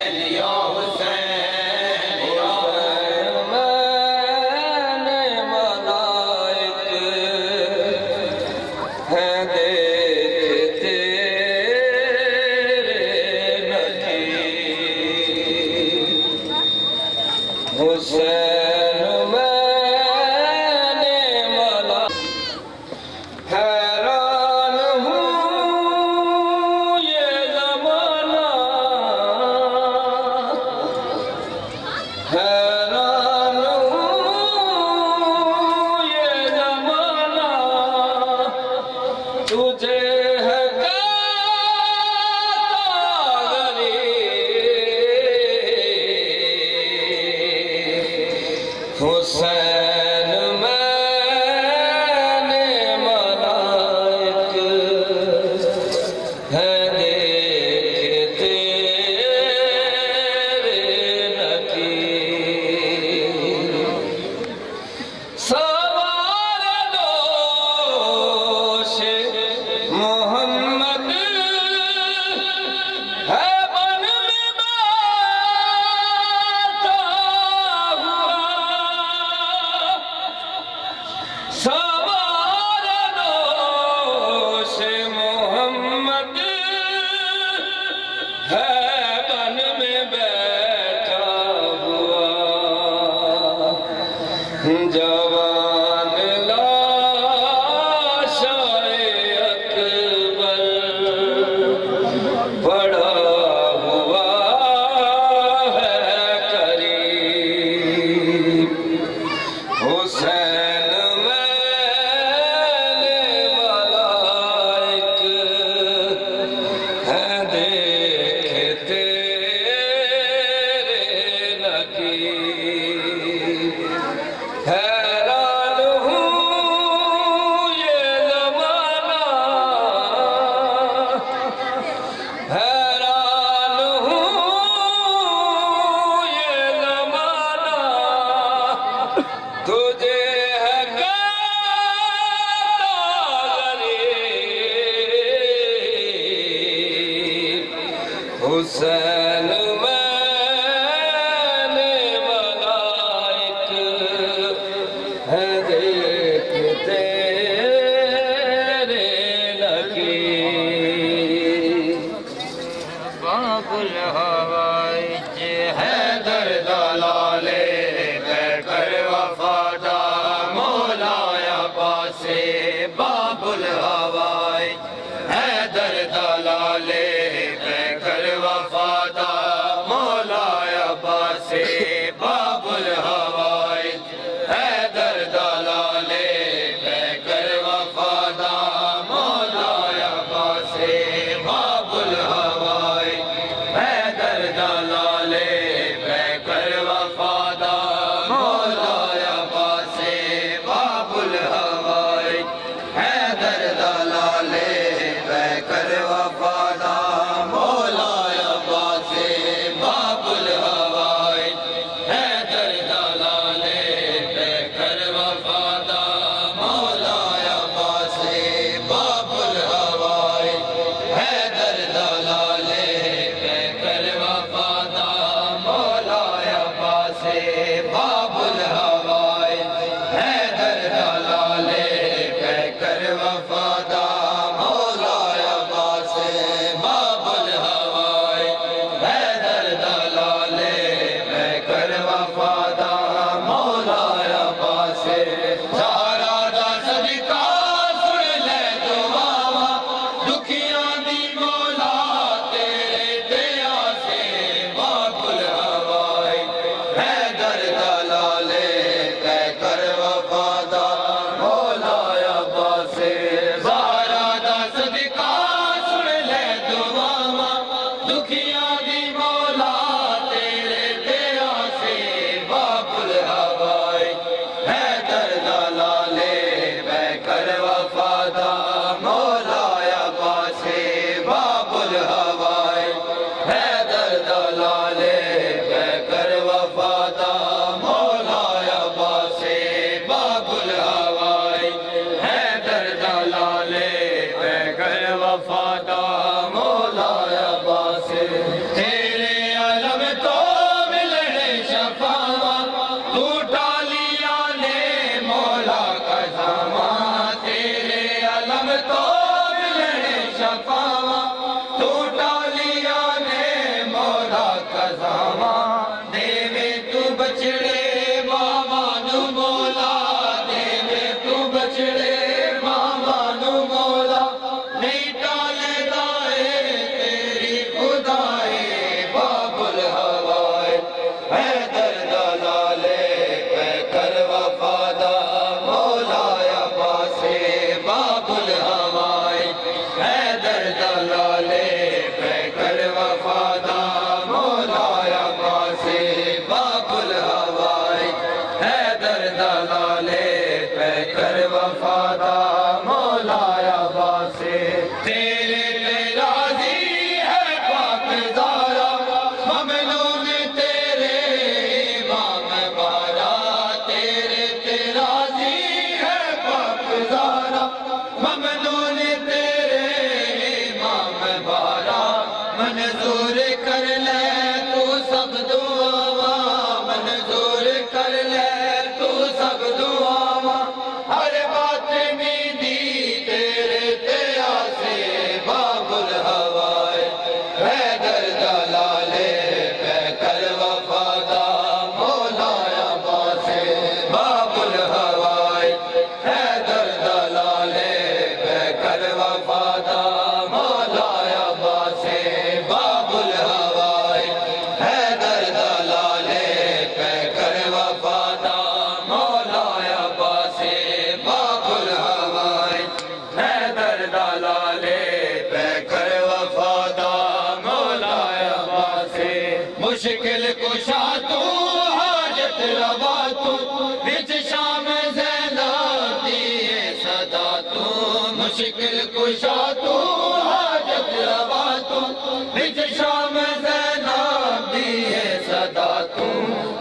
Yeah, yeah.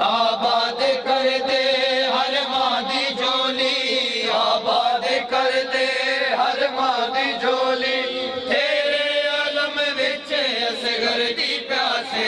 आबाद करादी झोली आबाद करादी झोली। आलम विची पासे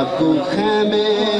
आपको खैमे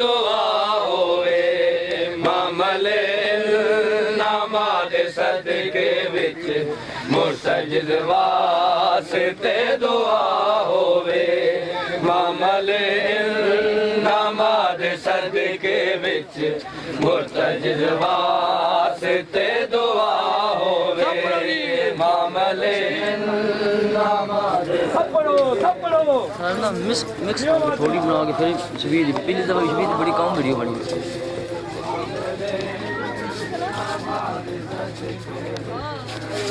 दुआ सदके विच मुर्तज वास्ते दुआ होवे। मामले नमाज़ सदके विच मुर्तज वास्ते दुआ होवे। मामले मिक्स मिक्स थोड़ी बना के फिर शबीर पहली दफ़ा शबीर बड़ी कम वीडियो बनी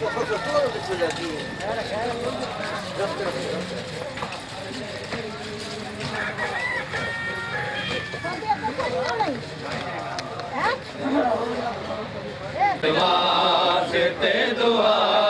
Come on, sit down.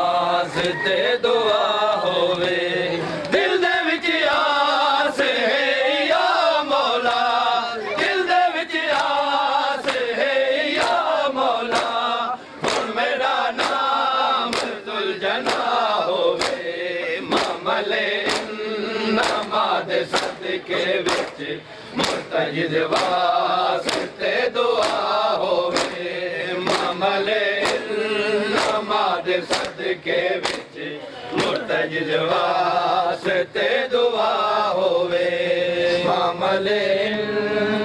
ਤੇ ਦੁਆ ਹੋਵੇ ਦਿਲ ਦੇ ਵਿੱਚ ਆਸ ਹੈ ਯਾ ਮੌਲਾ ਦਿਲ ਦੇ ਵਿੱਚ ਆਸ ਹੈ ਯਾ ਮੌਲਾ ਹੁਣ ਮੇਰਾ ਨਾਮ ਦੁਲਜਨਾ ਹੋਵੇ ਮਾਮਲੇ ਨਮਾਦ ਸਦਕੇ ਵਿੱਚ ਮੁਰਤਜਦ ਵਾਸਤੇ ਦੁਆ ਹੋਵੇ ਮਾਮਲੇ ਨਮਾਦ ਸਦਕੇ ਵਿੱਚ बास त दुआ हु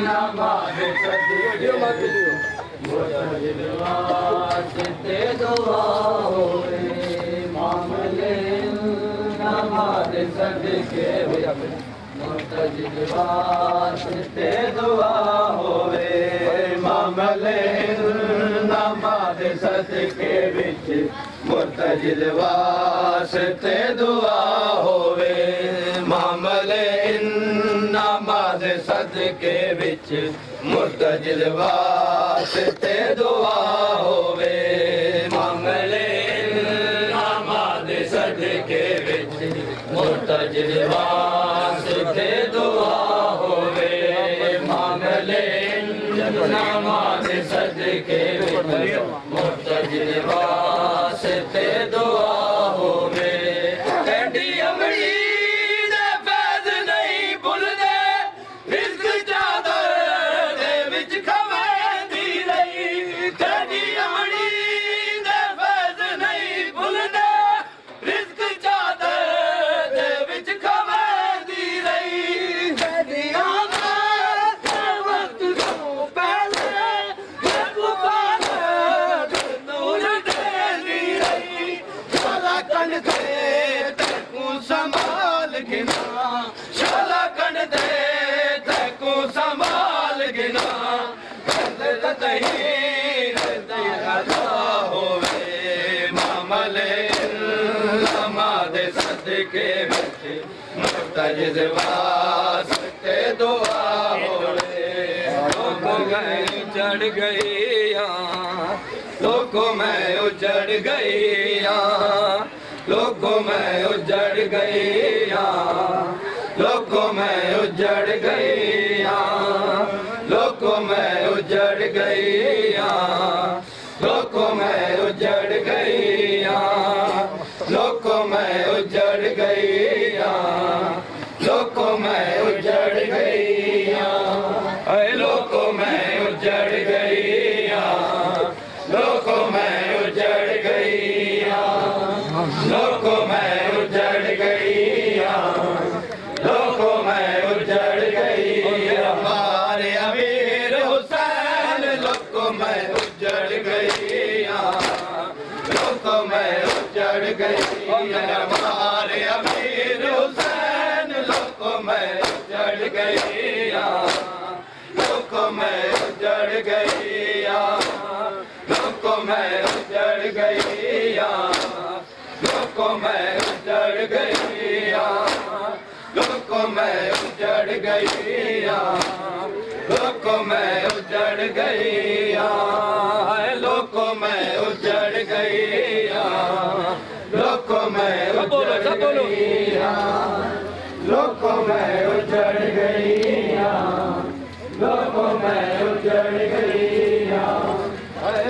नम सद त दुआ मामले नमाद सदगे व्यमे तजब ते दुआ हो मामले जलबास ते दुआ हो नामद सद के विच। मोर जलबास तुआ होवे। मामले नामाद सद के मोर त अजवास गई दुआ मैं उजड़ गई लोगो मैं उजड़ गई लोगो मैं उजड़ गई लोको मैं उजड़ गई लोको मैं उजड़ गया मैं उजड़ लोगों में उजड़ गई लोगों में उजड़ गई लोगों में उजड़ गई लोगों में उजड़ गई लोगों में उजड़ गई लोगों में उजड़ गई लोगों में उजड़ गई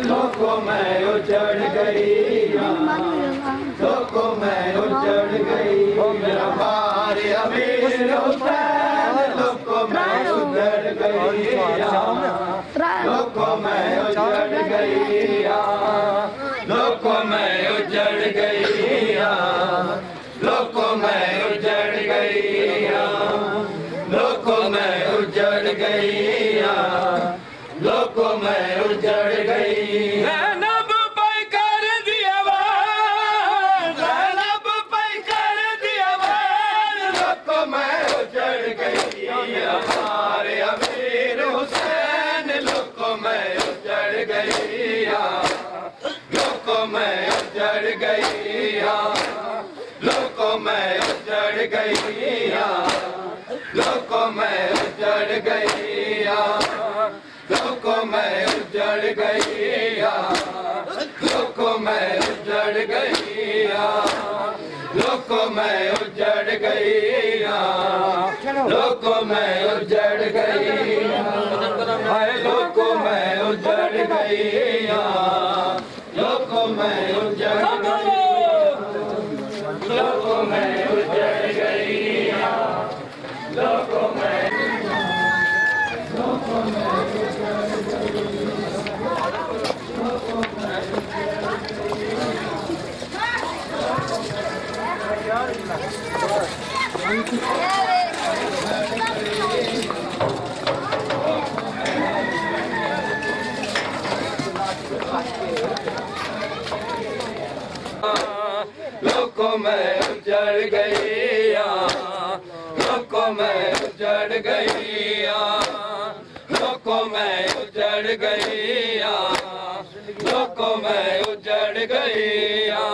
लोगों में उजड़ गई लोगों में उजड़ गई हमारे अमीर हुसैन लोगों उजड़ गई लोगों में उजड़ गई लोगों में उजड़ गई में उजड़ गई लोगों में उजड़ गई लोगों में उजड़ गई हाय में उजड़ गई लोगों में उजड़ गई लोगों में उजड़ गई लोगों में लोगों में उजड़ गईया मैं उजड़ गईया लोगों में उजड़ गईया लोगों में उजड़ गईया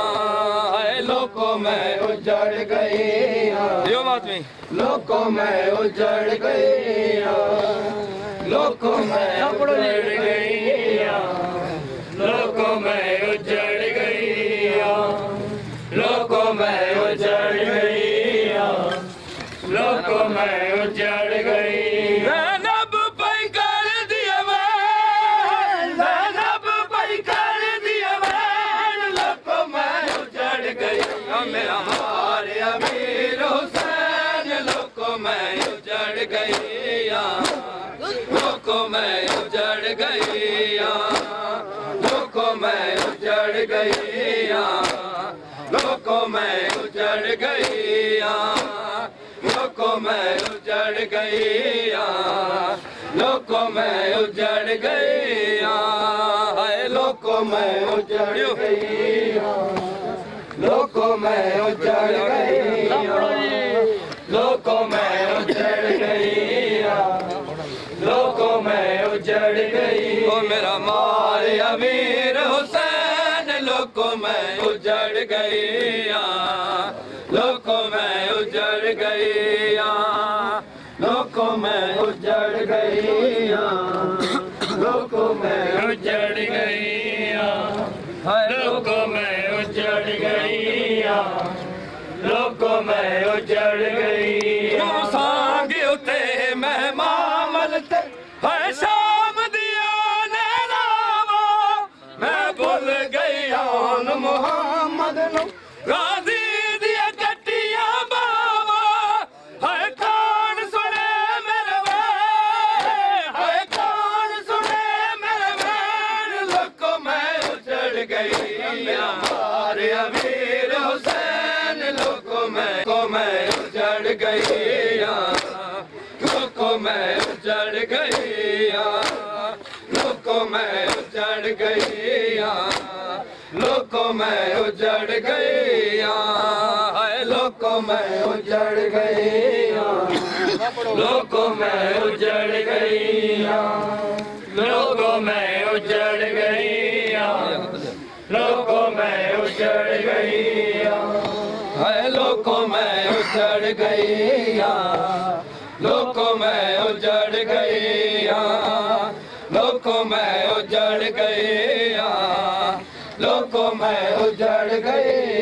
है लोगों में उजड़ गईया। यो बात में उजड़ गईया लोगों में उजड़ गईया लोगों में उजड़ गईया। लोगों में उजड़ गईया। लोगों में उजड़ गईया। लोगों में उजड़ गईया। है लोगों में उजड़ गईया। लोगों में उजड़ गईया। लोगों में उजड़ गईया। लोगों में उजड़ गई ओ मेरा मार अमीर उजड़ गईया लोगों मैं उजड़ गईया लोगों मैं उजड़ गईया लोगों में उजड़ गईया लोगों मैं उजड़ गईया लोगों मैं उजड़ गई चढ़ गई लोको मैं उजड़ई यां लोको मैं उजड़ई लोको मैं उजड़ई लोको मैं गई यां लोको मैं उजड़ई लोको मैं उज गई में उजड़ गईया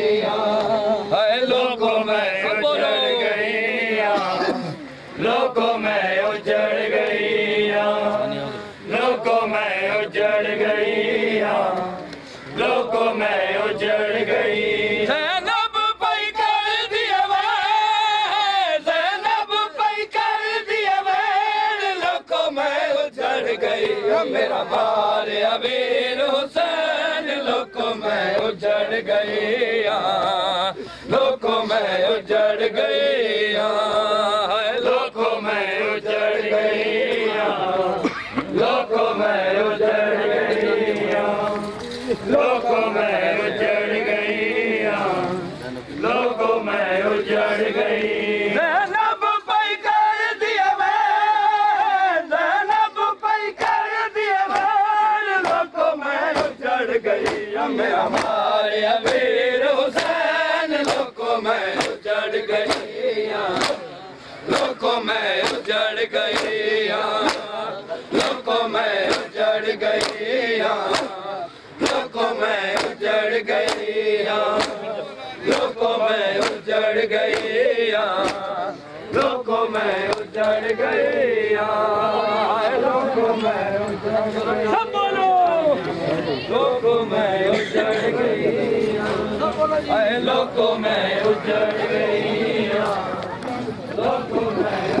में उजड़ गईया लोगों में उजड़ गईया लोगों में उजड़ गईया लोगों में उजड़ गईया लोगों में उजड़ गईया लोगों में उजड़ बोलो। लोगों में उजड़ गईया लोगों में उजड़ गईया लोगों में उजड़ गईया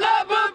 Love, but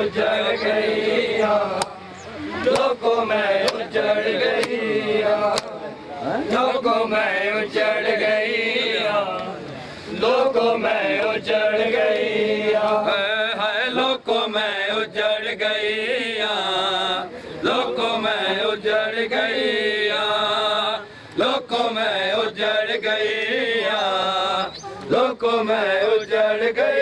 उजड़ गैया लोगो मैं उजड़ गैया लोगो मैं उजड़ गैया लोगो मैं उजड़ गैया है लोगो मैं उजड़ गैया लोगो मैं उजड़ गैया लोगो मैं उजड़ गैया लोगो मैं उजड़ गई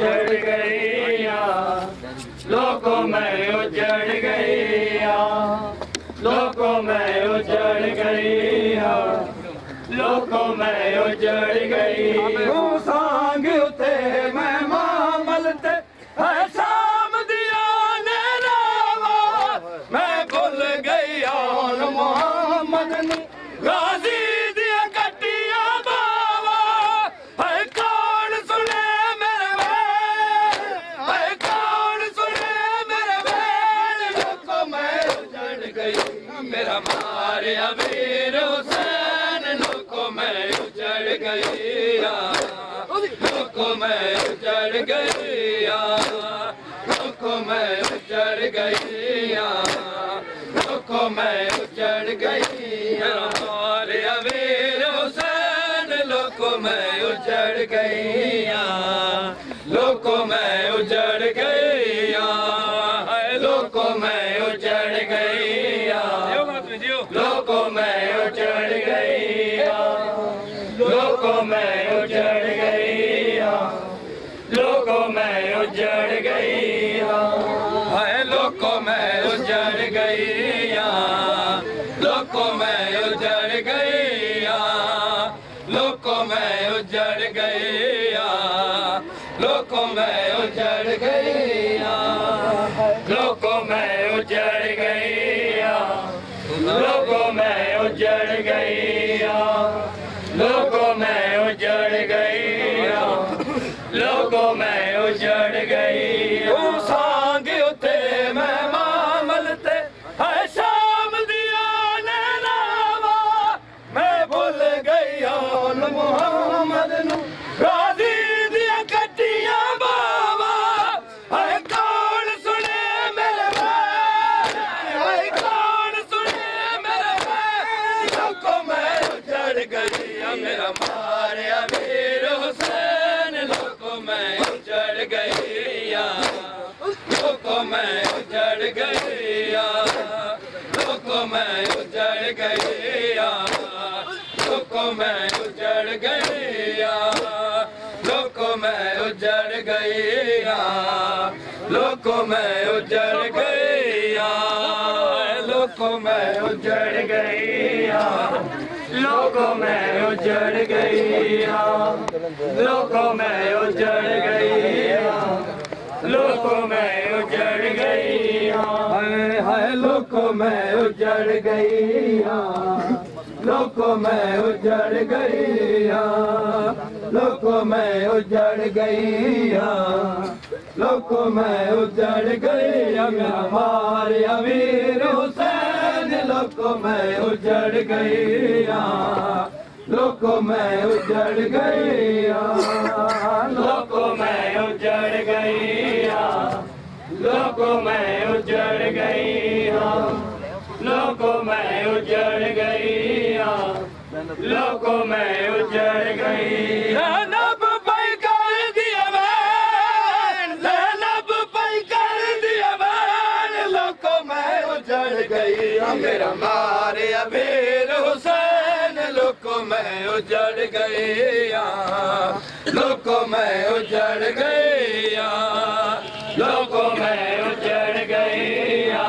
उजड़ गई। लोको मैं उजड़ गई। लोको मैं उजड़ गई। लोको मैं उजड़ सांग उते मैं सुर गै मां चर गै मां चढ़ क गई मेरा मारिया वीर हुसैन लोको मैं उजड़ गई लोको मैं उजड़ गई लोको मैं उजड़ गई लोको मैं उजड़ गई लोको मैं उजड़ गई लोको मैं उजड़ गई लोको मैं उजड़ गई लोको मैं उजड़ गई लोको मैं उजड़ गई लोको मैं उजड़ गई हाय हाय लोको मैं उजड़ गई लोको मैं उजड़ गई लोको मैं उजड़ गई लोको मैं उजड़ गई मेरा मारिया हुसैन। लोको मैं उजड़ गया लोको मैं उजड़ गया लोको मैं उजड़ गया लोको मैं उजड़ गया लोको मैं उजड़ गया लोको मैं उजड़ गया लोको मोगो मैं उजड़ गया। लोको मैं उजड़ गया।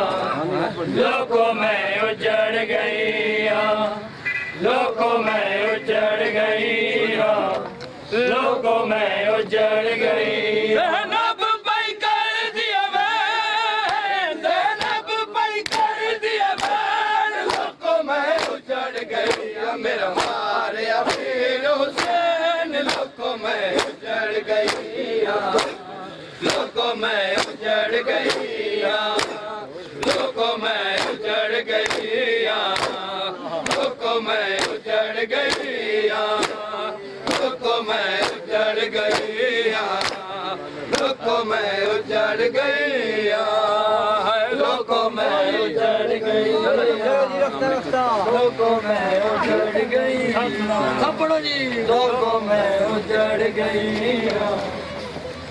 लोको मैं उजड़ गया। लोको मैं उ उजड़ो मैर गैको मैड़ गैको मैड़ गैको मै उ गैगोम गयरो लोको मैं उजड़ गई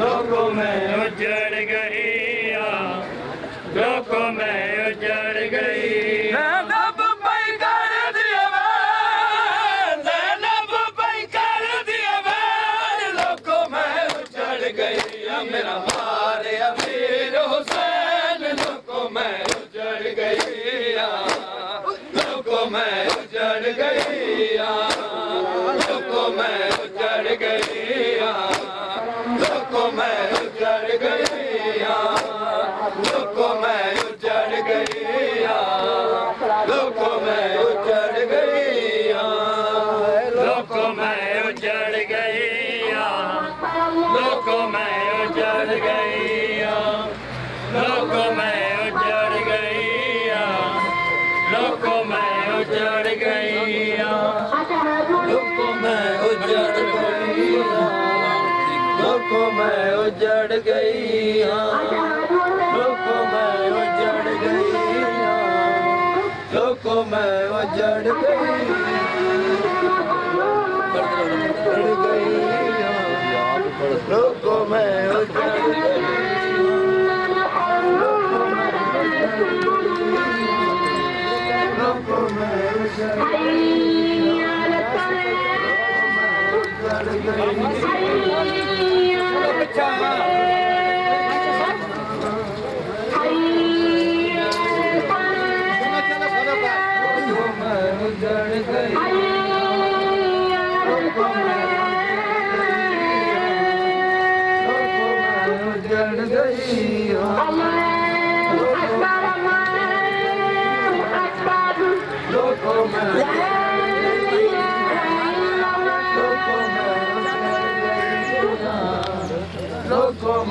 लोगों में उजड़ गई लोगों में में उजड़ गई लोगों में उजड़ गई लोगों में उजड़ गई उजड़ गई लोगों में Loco man.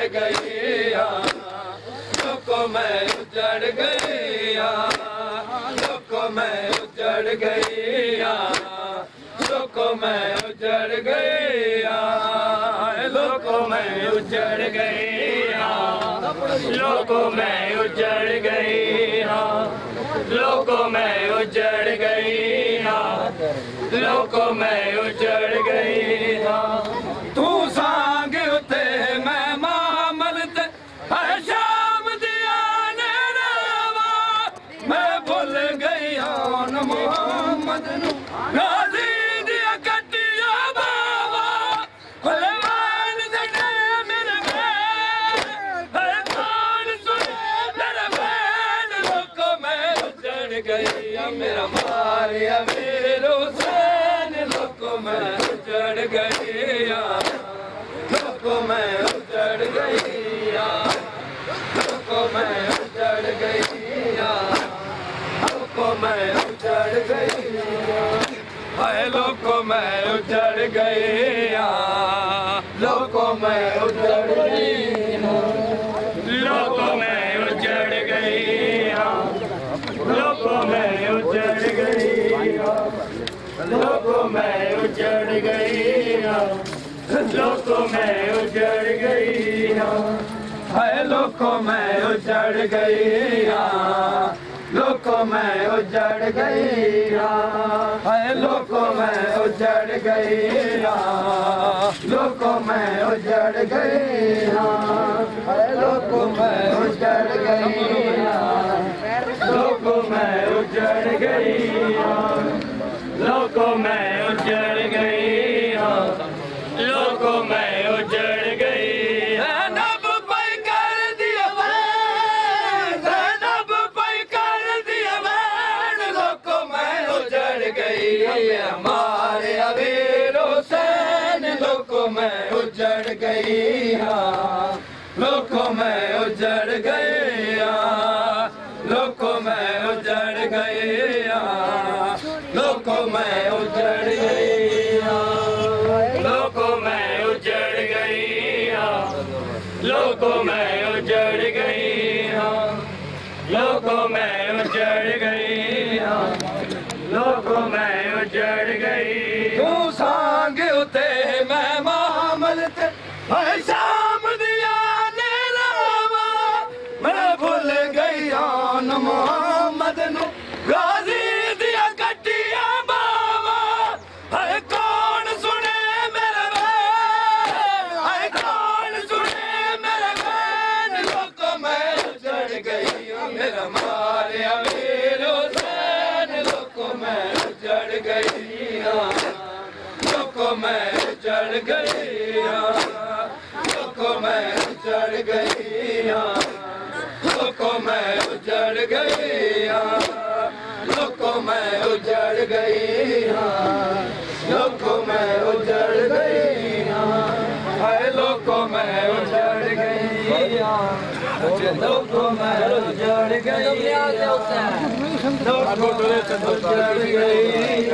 उजड़ गया लोको मैं उजड़ गया लोको मैं उजड़ गया लोको मैं उजड़ गया लोको मैं उजड़ गया लोको मैं उजड़ गया लोको मैं उजड़ गया लोको मैं उजड़ गया मैं उजड़ गईया हमको हाँ, मैं उजड़ गैया हाय लोको मैं उजड़ गैया हाँ। लोको मैं उजड़ गैया लोको मैं उजड़ गैया लोको मैं उजड़ गैया लोको मैं उजड़ गैया लोको मैं उजड़ गैया है लोगों में उजड़ गई लोगों में उजड़ गई है लोगों में उजड़ गई लोगों में उजड़ गई है लोगों में उजड़ गई लोगों में उजड़ गई लोगों में उजड़ गई लोगों में उजड़ गई लोगों में उजड़ गई हाय लोगों में उजड़ गई लोगों में उजड़ गई लोगों में उजड़ गई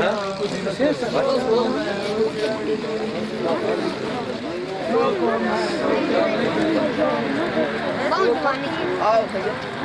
आओ भैया।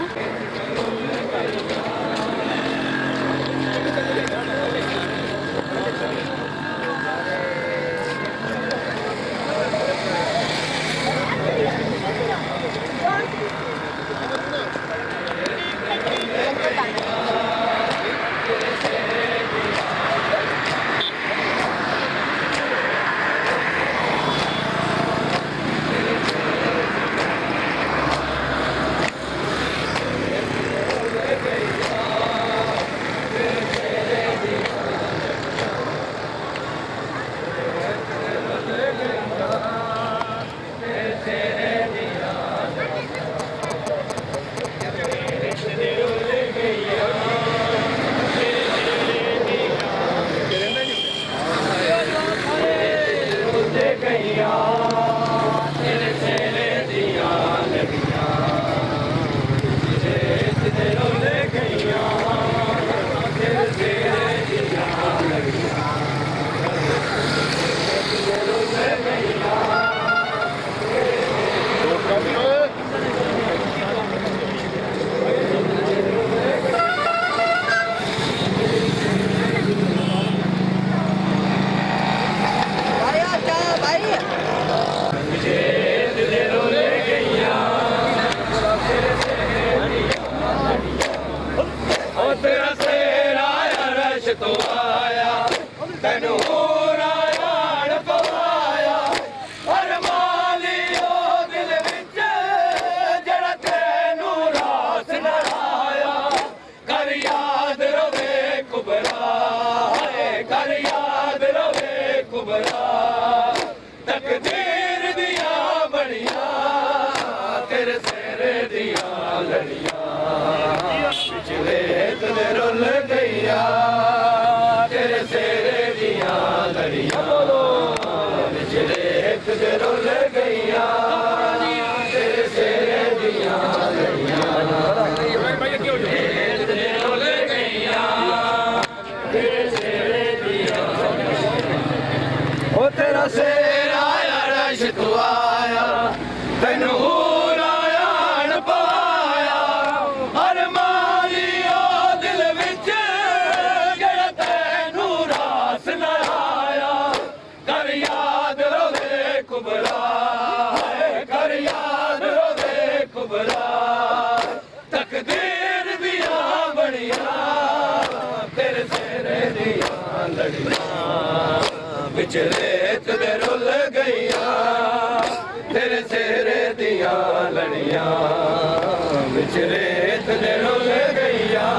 बिछड़े इतने रुल गैया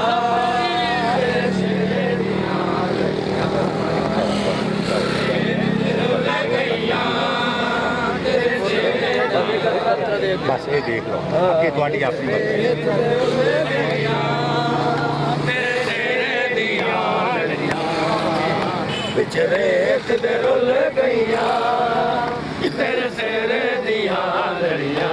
बस ये देख लो अगे थोड़ी अपनी बिछड़े इतने रुल गैया तेरे सिर दिया लड़िया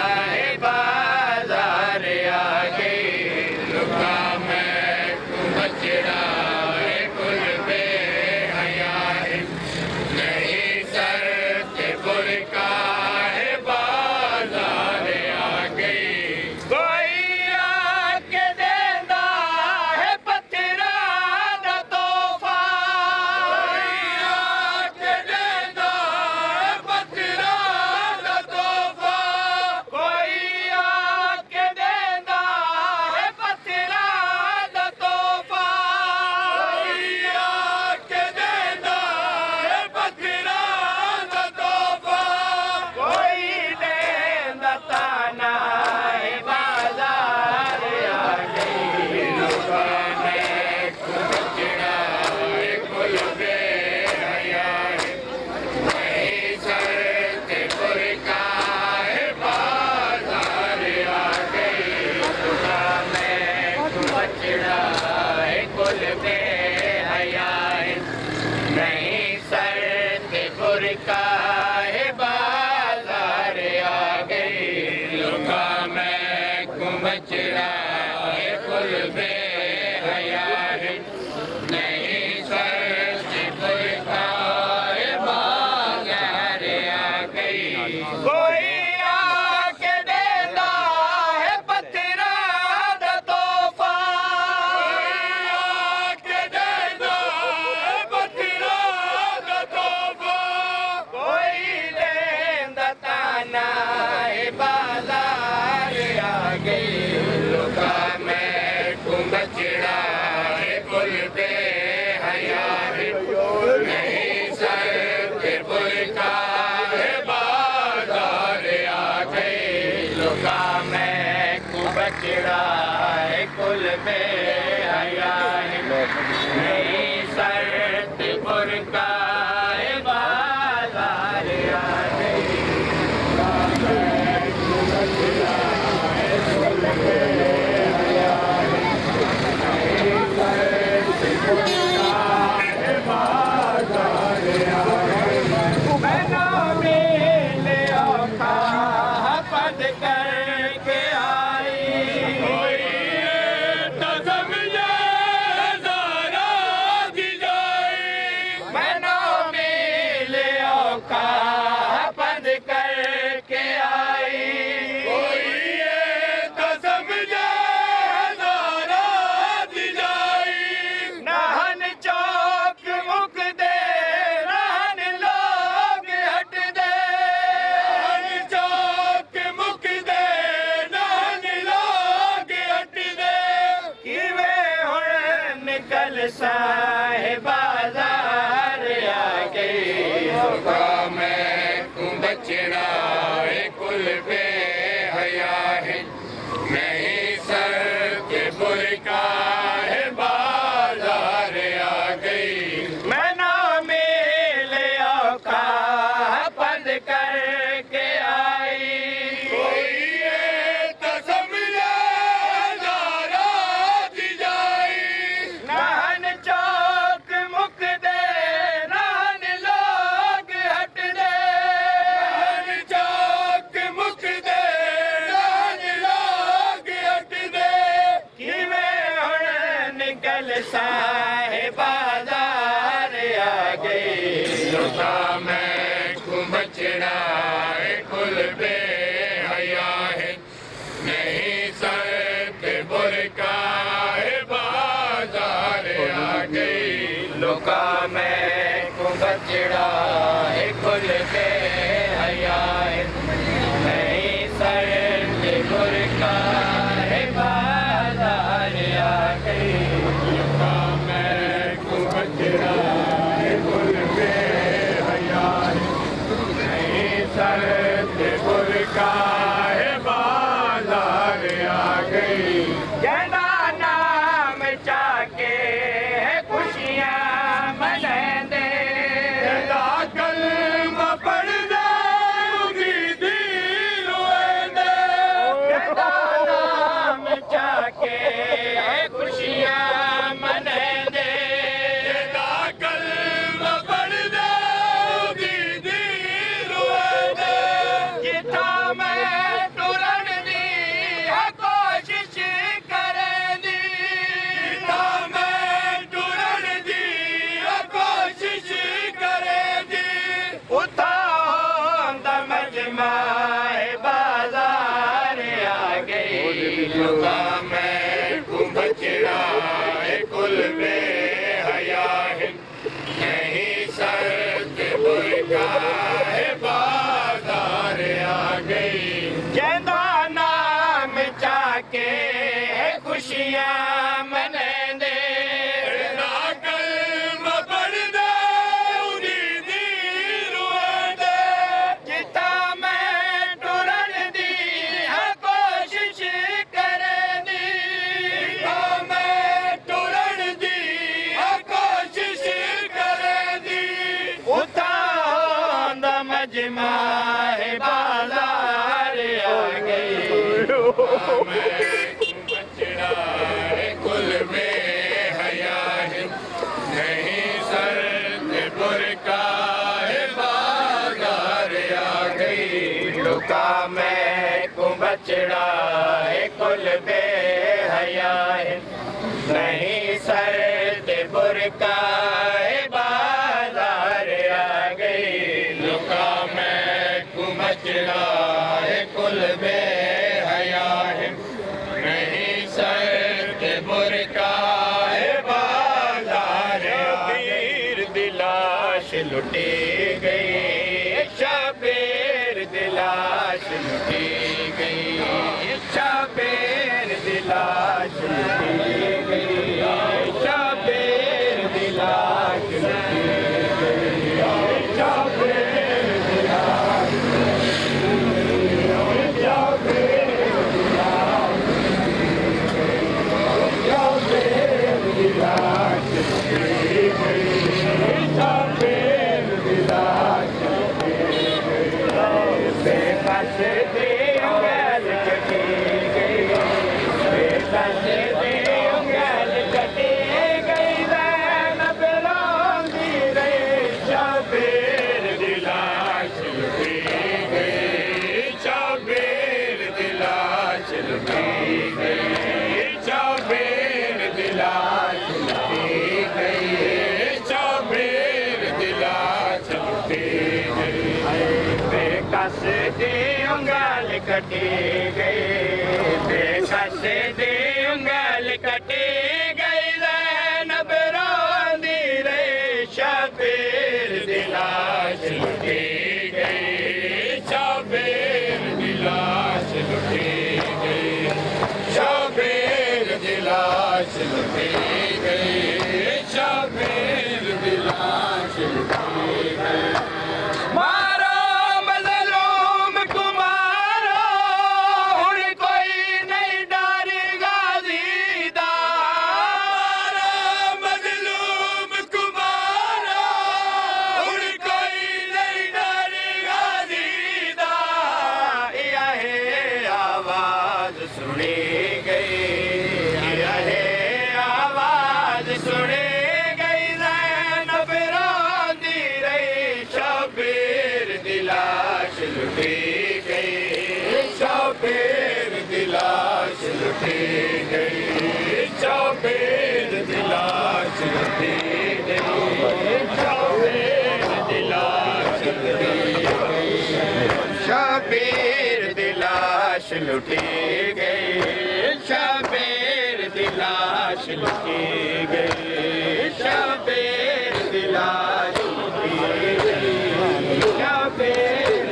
मैं कुबचड़ा खुल के हया नहीं सर के Allah पे हयाए कटेंगे जबेर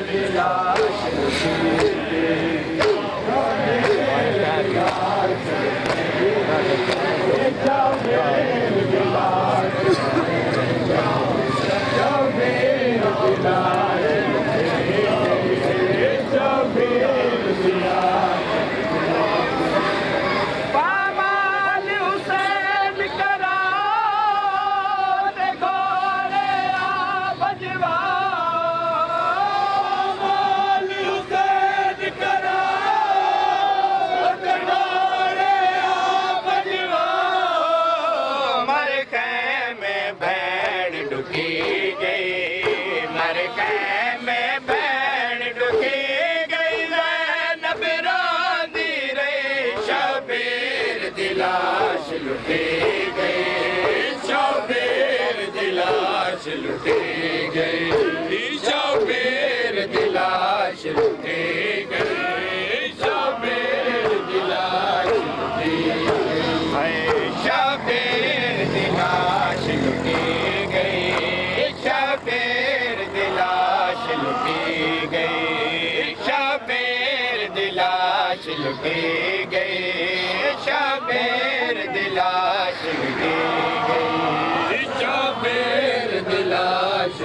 गई शबेर दिलाश गे सोपे दिलासेर दिलास लुकी गे सबेर दिलास लूटी गे सबेर दिलास लूटी गे सबेर दिलास लुटी गे लाश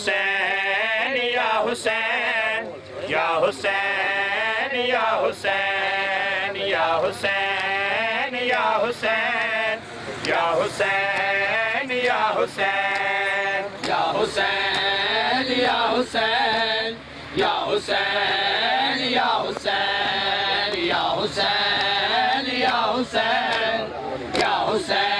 हुसैन या हुसैन या हुसैन या हुसैन या हुसैन या हुसैन या हुसैन या हुसैन या हुसैन या हुसैन या हुसैन या हुसैन या हुसैन या हुसैन या हुसैन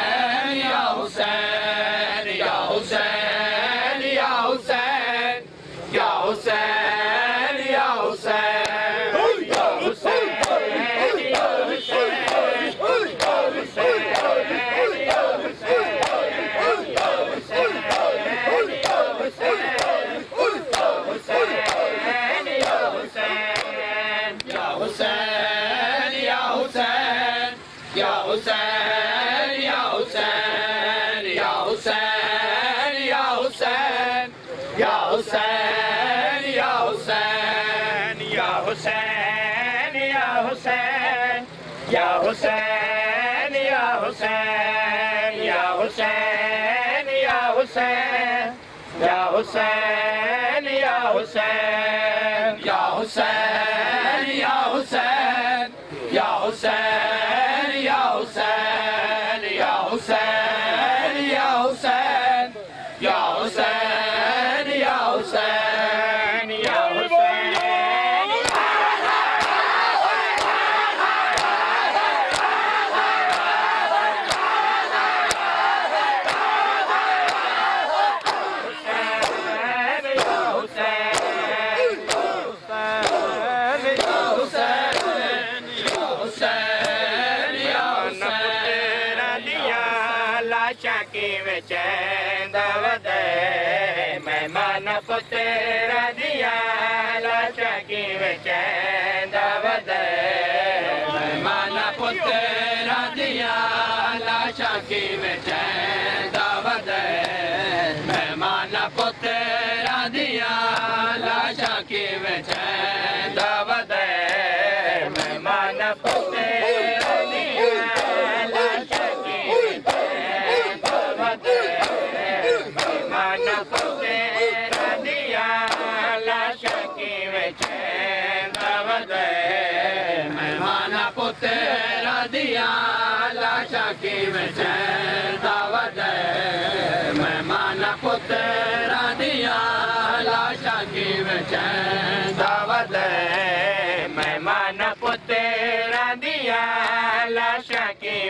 हुसैन या हुसैन या हुसैन या हुसैन या हुसैन या हुसैन या हुसैन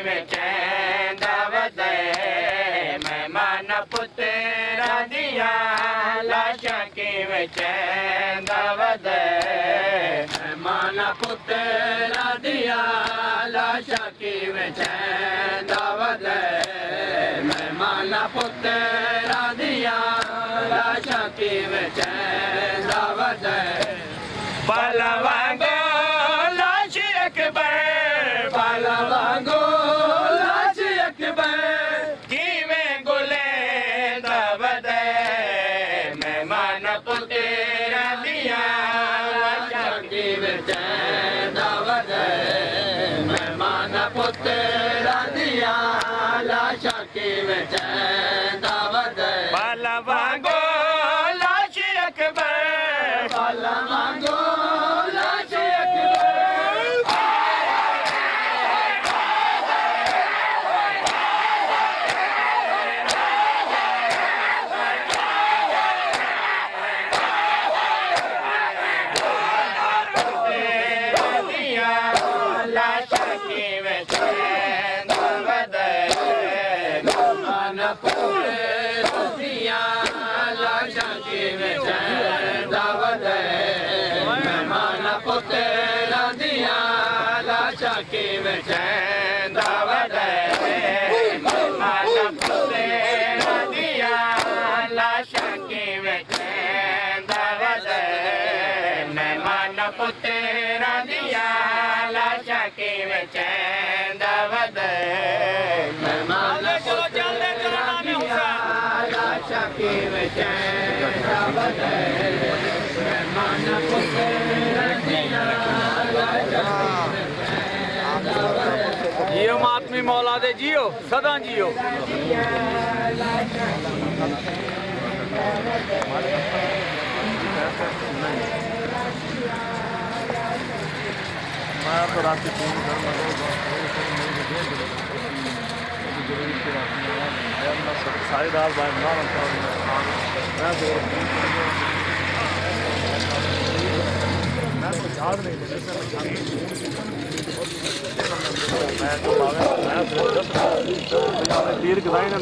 चैन दवते महिमान पुत राधिया लाशकी लाश चले चलो चलते चलना में जियो महात्मी मौला दे जियो सदा जियो मैं तो रात को फोन कर सारी रात बाहर ना रखता मैं तो मैं तो याद नहीं मैं तो मैं तो तीर गदाई ना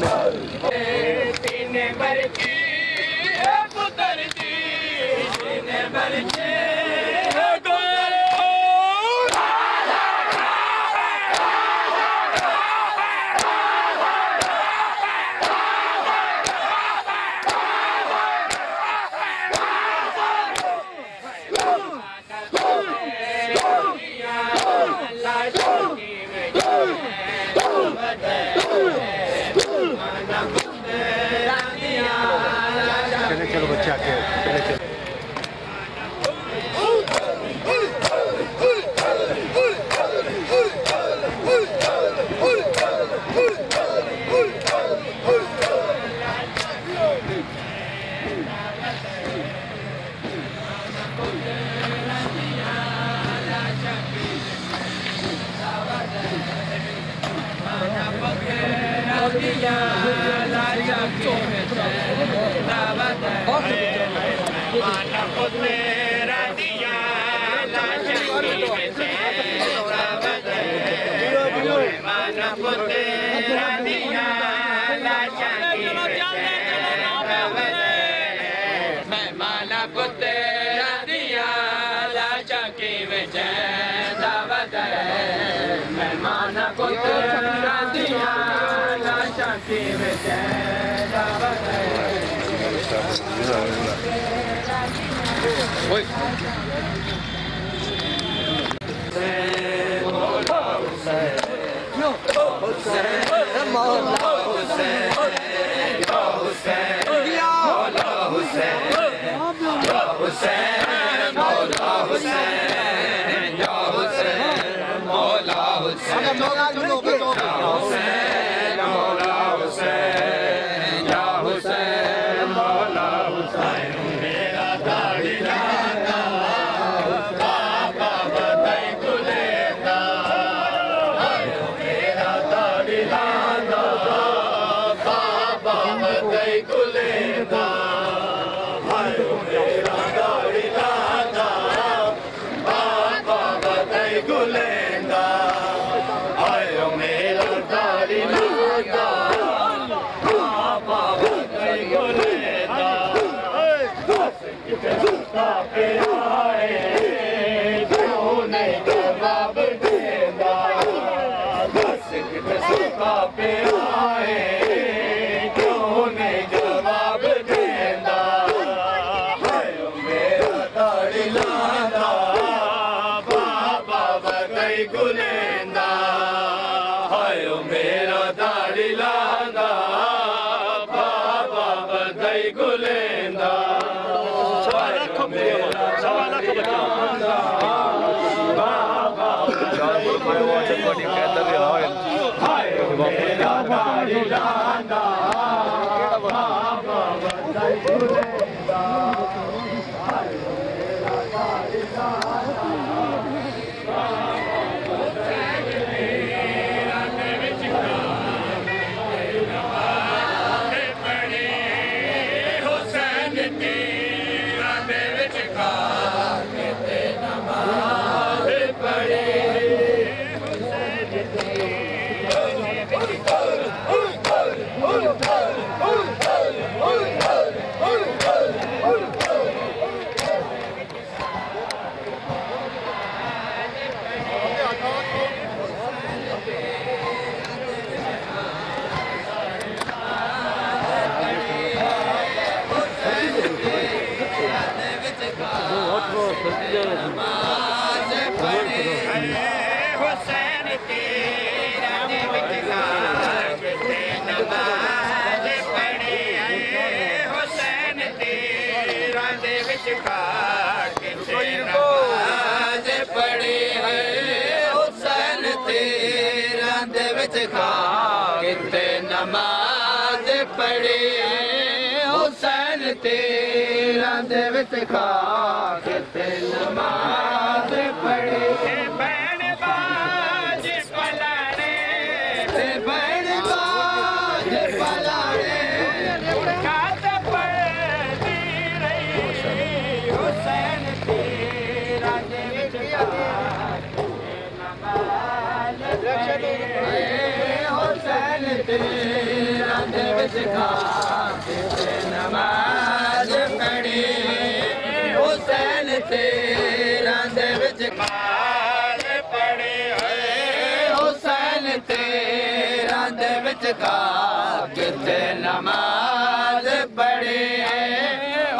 किथे नम पड़े हुसैन ते रांधे विचार बड़े हुे हुसैन ते रांध किथे नमाल पड़े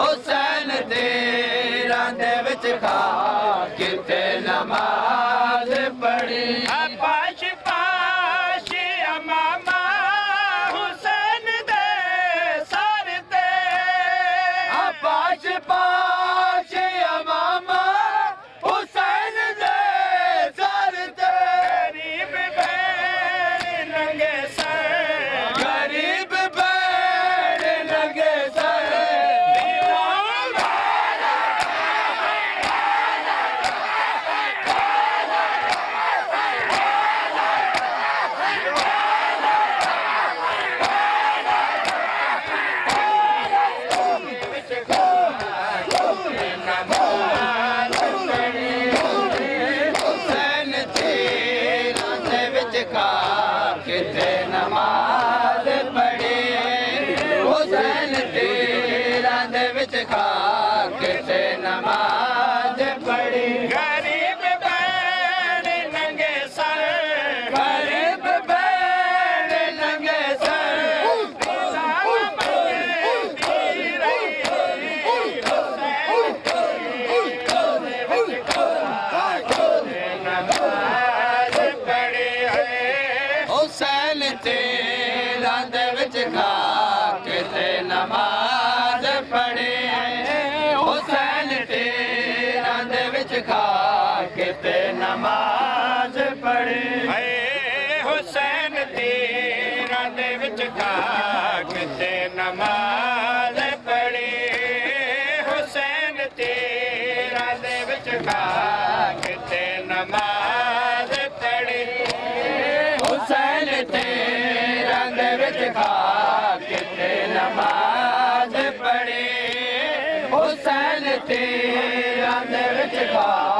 हुसैन ते रांधे विचा किथे नमाल पड़े ਪੜੇ ਹੁਸੈਨ ਤੇਰਾ ਦੇ ਵਿੱਚ ਖਾ ਕੇ ਤੇ ਨਮਾਜ਼ ਤੇਰਾ ਦੇ ਵਿੱਚ ਖਾ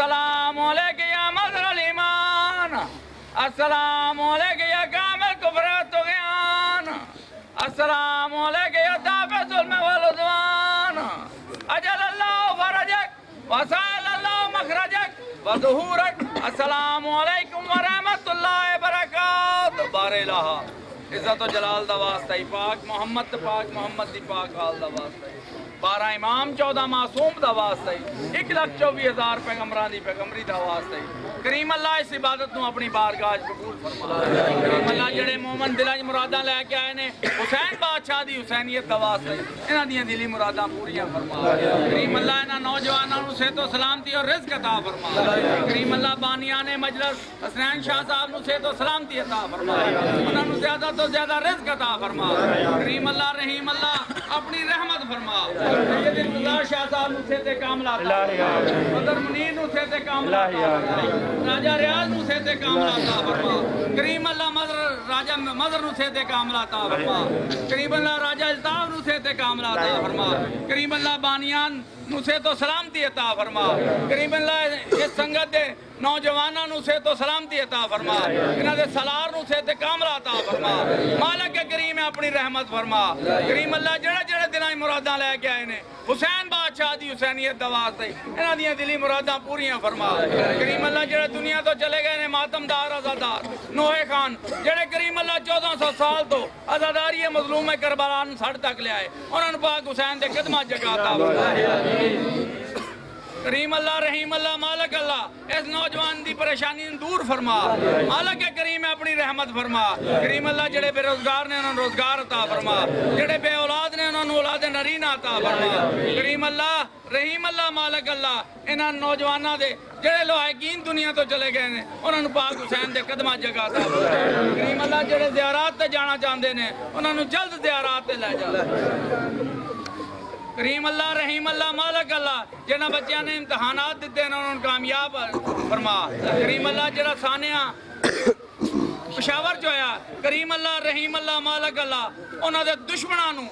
अस्सलाम वालेकुम या मदर ईमान अस्सलाम वालेकुम या कामिल कुफर तुगयान अस्सलाम वालेकुम या ताफे जुल्म वल उदवान अजल अल्लाह फरजक वसाइल अल्लाह मखरजक व ज़ुहूरक अस्सलाम वालेकुम व रहमतुल्लाहि व बरकात बारे इलाहा इज़्ज़त जलाल दा वास्ता पाक मोहम्मद पाक मोहम्मद दी पाक हाल बारह इमाम, चौदह मासूम का वास्ता एक लाख चौबीस हज़ार पैगंबरां दी पैगंबरी दा वास्ता करीम अल्लाह इस इबादत को अपनी बारगाह अल्लाह जड़े मोमन दिल मुरादा लैके आए हैं हुसैन पातशाह की हुसैनीयत वास्ते इन्हों दिली मुरादा पूरिया करीम अल्लाह इन्होंने नौजवानों से तो सलामती और रिज कता फरमा करीम अल्लाह बानिया ने मजलर हसनैन शाह साहब से तो सलामती अता फरमा उन्होंने ज़्यादा तो ज़्यादा रिज कता फरमा करीम अल्लाह रहीम अल्लाह अपनी रहमत फरमा शाह साहब से काम ला मुनीर से काम ला ਰਾਜਾ ਰਿਆਜ਼ ਨੂੰ ਸੇਦੇ ਕਾਮਲਾ ਤਾ ਫਰਮਾ ਕਰੀਮ ਅੱਲਾ ਮਦਰ ਰਾਜਾ ਮਦਰ ਨੂੰ ਸੇਦੇ ਕਾਮਲਾ ਤਾ ਫਰਮਾ ਕਰੀਮ ਅੱਲਾ ਰਾਜਾ ਇਲਤਾਫ ਨੂੰ ਸੇਦੇ ਕਾਮਲਾ ਤਾ ਫਰਮਾ ਕਰੀਮ ਅੱਲਾ ਬਾਨੀਆਂ उसे तो सलामती अता फरमा करीम इस संगत दे नौजवानों उसे तो सलामती अता फरमा इन्हों सलार उसे तो कामरा अता फरमा मालक करीम अपनी रहमत फरमा करीम अल्लाह जड़े जड़े दिल मुरादा लैके आए ने। हुसैन बादशाह की हुसैनियत दवास्ते इन्हों दिली मुरादा पूरिया फरमा करीम अल्लाह जड़े दुनिया तो चले गए ने मातमदार आजादार। नोहे खान, जड़े करीम अल्लाह चौदह सौ साल तो आजादारी मजलूम करबला सड़ तक लिया उन्होंने पाक हुसैन के कदम जगाता अता करीम अल्लाह, रहीम अल्लाह, मालक अल्लाह, इस नौजवान की परेशानी दूर फरमा। मालक है करीम है अपनी रहमत फरमा। करीम अल्लाह जेडे बेरोजगार ने उन्होंने रोज़गार अता फरमा। जेडे बे औलाद ने उन्होंने औलाद नरीना अता फरमा। करीम अल्लाह, रहीम अल्लाह, मालक अल्लाह इन्होंने नौजवानों के ਜਿਹੜੇ ਲੋਹਾਇਕੀਨ ਦੁਨੀਆ ਤੋਂ ਚਲੇ ਗਏ ਨੇ ਉਹਨਾਂ ਨੂੰ ਪਾਕ ਹੁਸੈਨ ਦੇ ਕਦਮਾਂ ਜਗਾ ਤਾ ਕਰੀਮ ਅੱਲਾ ਜਿਹੜੇ ਜ਼ਿਆਰਾਤ ਤੇ ਜਾਣਾ ਚਾਹੁੰਦੇ ਨੇ ਉਹਨਾਂ ਨੂੰ ਕਰੀਮ ਅੱਲਾ, ਰਹੀਮ ਅੱਲਾ, ਮਾਲਕ ਅੱਲਾ। ਜਿਨ੍ਹਾਂ ਬੱਚਿਆਂ ਨੇ ਇਮਤਿਹਾਨਾਤ ਦਿੱਤੇ ਨੇ, ਉਹਨਾਂ ਨੂੰ ਕਾਮਯਾਬ ਫਰਮਾ। ਕਰੀਮ ਅੱਲਾ ਜਿਹੜਾ ਸਾਨਿਆ ਪਸ਼ਾਵਰ ਚ ਹੋਇਆ, ਕਰੀਮ ਅੱਲਾ, ਰਹੀਮ ਅੱਲਾ, ਮਾਲਕ ਅੱਲਾ, ਉਹਨਾਂ ਦੇ ਦੁਸ਼ਮਣਾਂ ਨੂੰ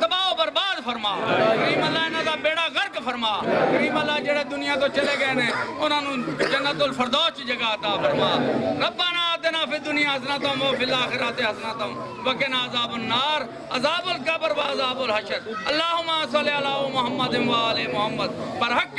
तबाह बर्बाद फरमा। करीम अल्लाह इन्हों का बेड़ा गर्क फरमा। करीम अल्लाह जो दुनिया तो चले गए हैं उन्होंने जन्नत उल फरदौस जगह अता फरमा। रब्बा ना आतना फिर दुनिया हसना तो फिल आखिरत हसना तो वकिन अजाब नार अजाब उल कब्र व अजाब उल हशर। अल्लाहुम्मा सल्ली अला मुहम्मद व आले मुहम्मद। पर हक